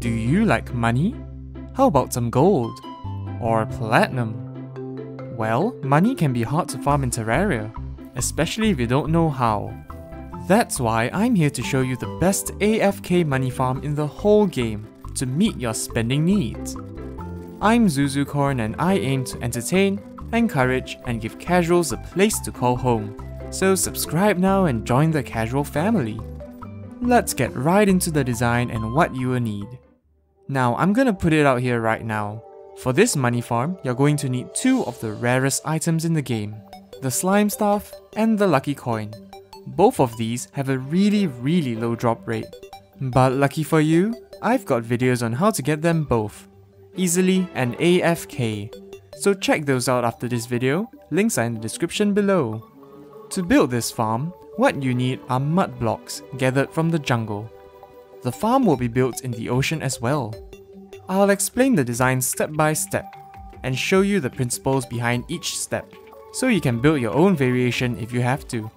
Do you like money? How about some gold? Or platinum? Well, money can be hard to farm in Terraria, especially if you don't know how. That's why I'm here to show you the best AFK money farm in the whole game to meet your spending needs. I'm Zuzucorn and I aim to entertain, encourage, and give casuals a place to call home. So subscribe now and join the casual family. Let's get right into the design and what you will need. Now I'm gonna put it out here right now. For this money farm, you're going to need two of the rarest items in the game, the slime staff and the lucky coin. Both of these have a really really low drop rate. But lucky for you, I've got videos on how to get them both, easily and AFK. So check those out after this video, links are in the description below. To build this farm, what you need are mud blocks gathered from the jungle. The farm will be built in the ocean as well. I'll explain the design step by step and show you the principles behind each step, so you can build your own variation if you have to.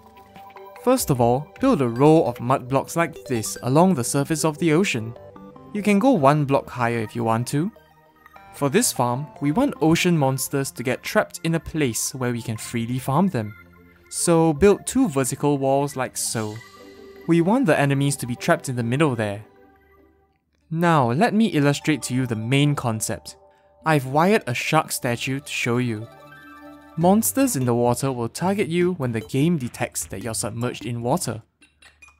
First of all, build a row of mud blocks like this along the surface of the ocean. You can go one block higher if you want to. For this farm, we want ocean monsters to get trapped in a place where we can freely farm them. So build two vertical walls like so. We want the enemies to be trapped in the middle there. Now let me illustrate to you the main concept. I've wired a shark statue to show you. Monsters in the water will target you when the game detects that you're submerged in water.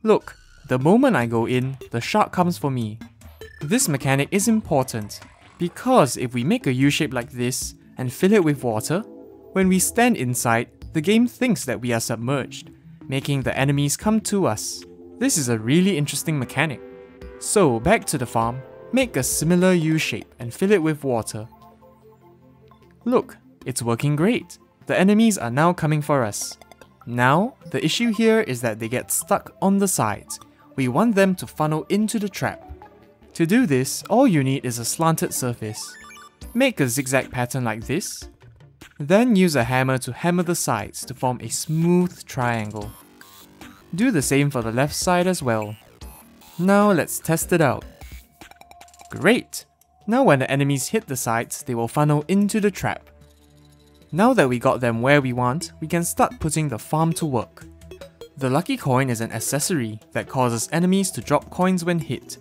Look, the moment I go in, the shark comes for me, this mechanic is important because if we make a U-shape like this and fill it with water, when we stand inside, the game thinks that we are submerged, making the enemies come to us. This is a really interesting mechanic. So back to the farm, make a similar U-shape and fill it with water. Look, it's working great. The enemies are now coming for us. Now, the issue here is that they get stuck on the sides. We want them to funnel into the trap. To do this, all you need is a slanted surface. Make a zigzag pattern like this. Then use a hammer to hammer the sides to form a smooth triangle. Do the same for the left side as well. Now let's test it out. Great! Now when the enemies hit the sides, they will funnel into the trap. Now that we got them where we want, we can start putting the farm to work. The lucky coin is an accessory that causes enemies to drop coins when hit,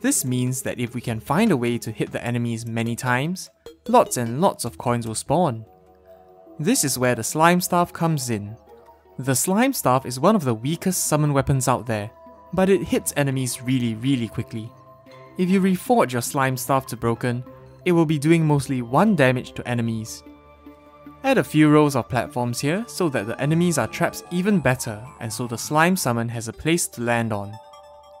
this means that if we can find a way to hit the enemies many times, lots and lots of coins will spawn. This is where the Slime Staff comes in. The Slime Staff is one of the weakest summon weapons out there, but it hits enemies really really quickly. If you reforge your Slime Staff to broken, it will be doing mostly 1 damage to enemies. Add a few rows of platforms here so that the enemies are trapped even better and so the slime summon has a place to land on.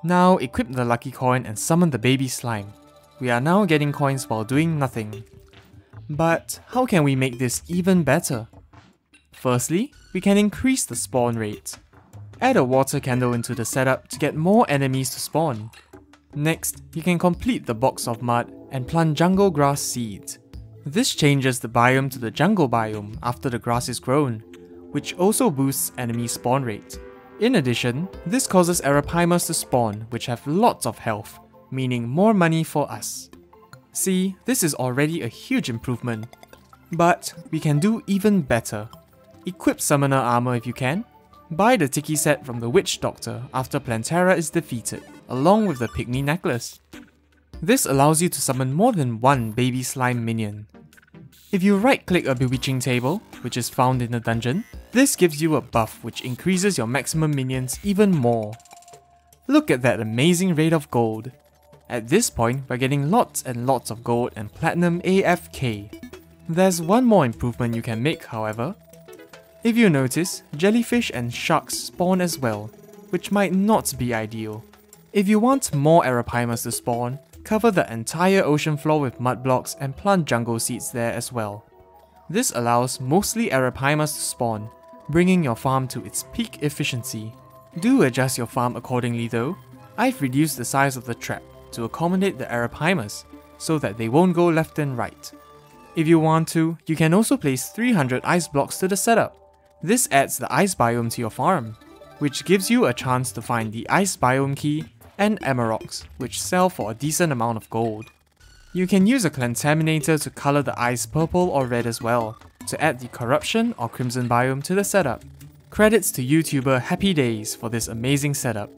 Now equip the lucky coin and summon the baby slime. We are now getting coins while doing nothing. But how can we make this even better? Firstly, we can increase the spawn rate. Add a water candle into the setup to get more enemies to spawn. Next, you can complete the box of mud and plant jungle grass seeds. This changes the biome to the jungle biome after the grass is grown, which also boosts enemy spawn rate. In addition, this causes Arapaimas to spawn, which have lots of health, meaning more money for us. See, this is already a huge improvement. But we can do even better. Equip Summoner armor if you can. Buy the Tiki set from the Witch Doctor after Plantera is defeated, along with the Pygmy necklace. This allows you to summon more than one baby slime minion. If you right click a bewitching table, which is found in the dungeon, this gives you a buff which increases your maximum minions even more. Look at that amazing rate of gold. At this point, we're getting lots and lots of gold and platinum AFK. There's one more improvement you can make however. If you notice, jellyfish and sharks spawn as well, which might not be ideal. If you want more Arapaimas to spawn, cover the entire ocean floor with mud blocks and plant jungle seeds there as well. This allows mostly Arapaimas to spawn, bringing your farm to its peak efficiency. Do adjust your farm accordingly though. I've reduced the size of the trap to accommodate the Arapaimas so that they won't go left and right. If you want to, you can also place 300 ice blocks to the setup. This adds the ice biome to your farm, which gives you a chance to find the ice biome key and Amaroks, which sell for a decent amount of gold. You can use a Clentaminator to colour the ice purple or red as well, to add the Corruption or Crimson biome to the setup. Credits to YouTuber Happy Days for this amazing setup.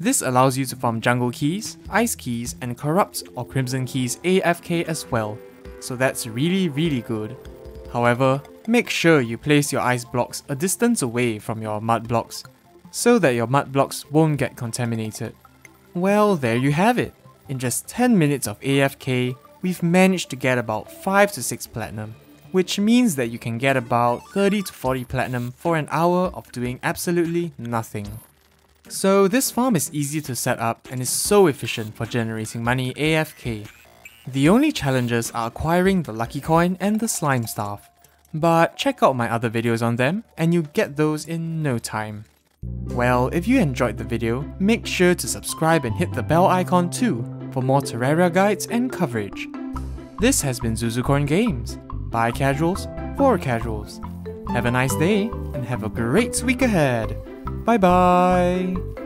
This allows you to farm jungle keys, ice keys, and corrupt or crimson keys AFK as well, so that's really really good. However, make sure you place your ice blocks a distance away from your mud blocks, so that your mud blocks won't get contaminated. Well, there you have it. In just 10 minutes of AFK, we've managed to get about 5 to 6 platinum, which means that you can get about 30 to 40 platinum for an hour of doing absolutely nothing. So this farm is easy to set up and is so efficient for generating money AFK. The only challenges are acquiring the lucky coin and the slime staff, but check out my other videos on them and you get those in no time. Well, if you enjoyed the video, make sure to subscribe and hit the bell icon too for more Terraria guides and coverage. This has been Zuzucorn Games, by casuals for casuals. Have a nice day and have a great week ahead. Bye bye.